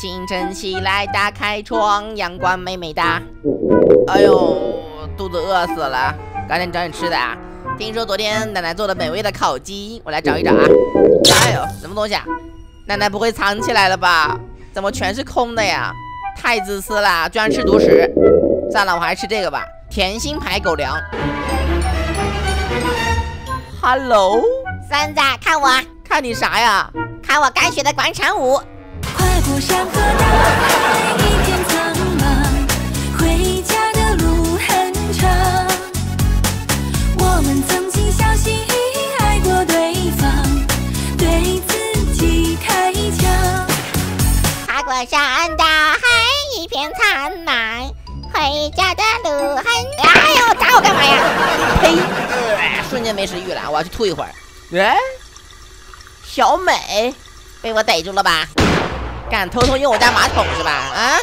清晨起来，打开窗，阳光美美哒。哎呦，肚子饿死了，赶紧找点吃的啊！听说昨天奶奶做的美味的烤鸡，我来找一找啊。哎呦，什么东西啊？奶奶不会藏起来了吧？怎么全是空的呀？太自私了，居然吃独食。算了，我还是吃这个吧，甜心牌狗粮。Hello，孙子，看我，看你啥呀？看我刚学的广场舞。跨过山和大海，一片苍茫，回家的路很长。我们曾经小心翼翼爱过对方，对自己开枪。跨过山大海，一片苍茫，回家的路很……哎呦，打我干嘛呀？呸！呃瞬间没食欲了，我要去吐一会儿。哎，小美，被我逮住了吧？敢偷偷用我家马桶是吧？啊，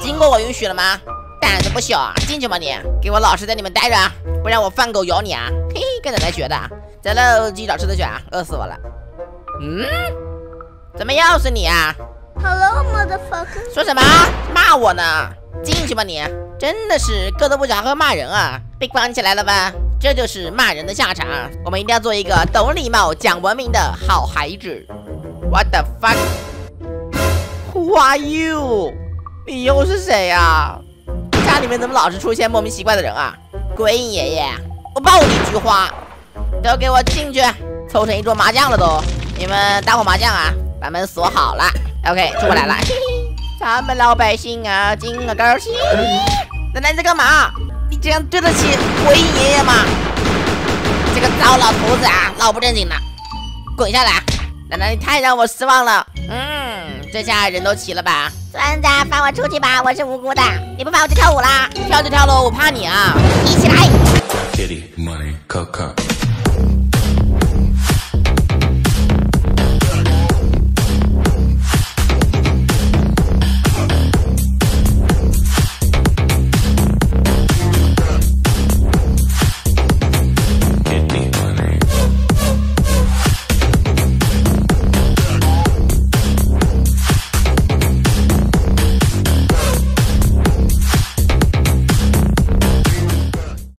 经过我允许了吗？胆子不小啊，进去吧你，给我老实在里面待着啊，不然我放狗咬你啊！嘿，跟奶奶学的。走喽，继续找吃的去啊，饿死我了。嗯，怎么又是你啊？Hello, motherfucker。说什么？骂我呢？进去吧你！真的是个子不小还会骂人啊！被关起来了吧？这就是骂人的下场。我们一定要做一个懂礼貌、讲文明的好孩子。What the fuck? Are you? 你又是谁呀、家里面怎么老是出现莫名奇怪的人啊？鬼影爷爷，我爆你菊花！都给我进去，凑成一桌麻将了都。你们打会麻将啊？把门锁好了。OK，出不来了。咱们老百姓啊，今个高兴。奶奶你在干嘛？你这样对得起鬼影爷爷吗？这个糟老头子啊，老不正经的，滚下来！奶奶你太让我失望了。嗯，这下人都齐了吧？孙子，放我出去吧，我是无辜的。你不放我就跳舞啦！跳就跳喽，我怕你啊！一起来。Kitty, money, coco.